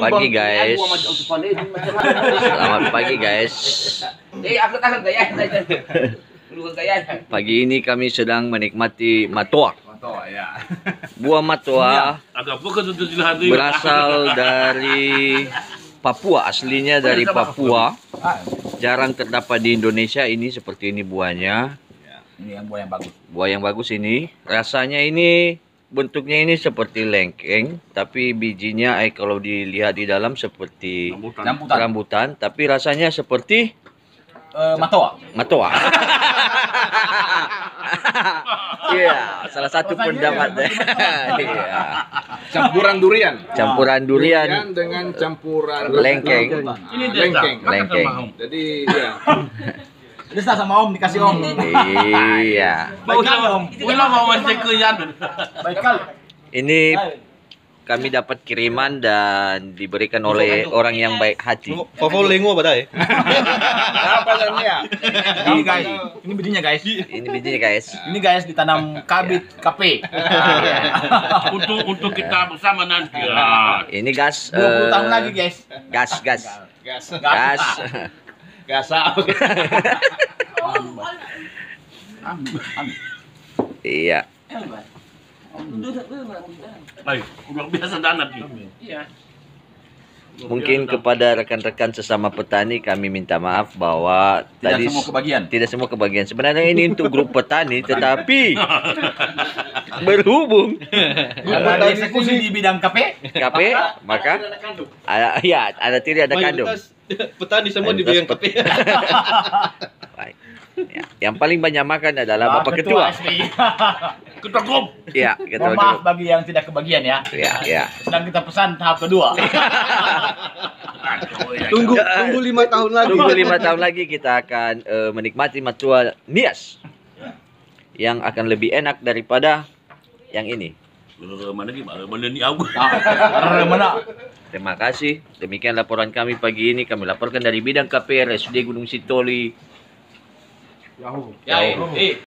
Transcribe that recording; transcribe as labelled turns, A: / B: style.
A: Pagi guys. Selamat pagi guys.
B: Eh.
A: Pagi ini kami sedang menikmati matua.
B: Ya.
A: Buah matua
C: hati.
A: berasal dari Papua, aslinya dari Papua. Jarang terdapat di Indonesia ini seperti ini buahnya.
B: Ini yang buah yang bagus.
A: Buah yang bagus ini. Rasanya ini bentuknya ini seperti lengkeng, tapi bijinya eh kalau dilihat di dalam seperti
C: Rambutan.
B: Rambutan.
A: rambutan, tapi rasanya seperti
B: Eh, matoa.
A: Matoa. Iya, salah satu pendapat. Iya.
D: campuran durian.
A: Campuran durian
D: dengan campuran
A: lengkeng.
C: Ini
D: Lengkeng.
A: Lengkeng.
C: Om.
D: Jadi ya,
B: Ini sama Om dikasih Om.
A: Iya.
C: Bagus lah Om. Ulah mau mancing ke yan.
B: Baik kali.
A: Ini kami dapat kiriman dan diberikan oleh orang yang baik hati.
E: Favo lengo ba dai?
D: apa namanya?
B: Ini guys. Ini bijinya guys.
A: Ini bijinya guys.
B: Ini guys ditanam kabit kape.
C: Untuk untuk kita bersama nanti.
A: Ini gas
B: 20 tahun
A: eh,
B: lagi guys.
A: Gas, gas.
D: Gas.
A: Gas.
D: Gasap.
A: Iya.
C: Baik, udah biasa danat ni. Iya.
A: Mungkin kepada rekan-rekan sesama petani kami minta maaf bahwa
B: Tidak
A: tadi
B: semua kebagian.
A: tidak semua kebagian. Sebenarnya ini untuk grup petani, tetapi berhubung
B: Ada eksekusi di bidang kape.
A: KP, maka ada, ya ada tidak ada kandung.
E: Petani semua dibilang
A: pet-
E: kape.
A: Baik. Ya. Yang paling banyak makan adalah Bapak Ketua.
C: Kita grup.
A: Ya,
B: Mohon
A: Ketua
B: maaf
A: grup.
B: bagi yang tidak kebagian ya.
A: Ya, ya.
B: Sedang kita pesan tahap kedua.
E: Tunggu tunggu lima tahun lagi.
A: Tunggu lima tahun lagi kita akan eh, menikmati matua Nias yang akan lebih enak daripada yang ini.
C: Mana ni? Mana ni aku?
B: Ah, Mana?
A: Terima kasih. Demikian laporan kami pagi ini. Kami laporkan dari bidang KPR SD Gunung Sitoli.
B: Ya, eh.